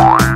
Bye.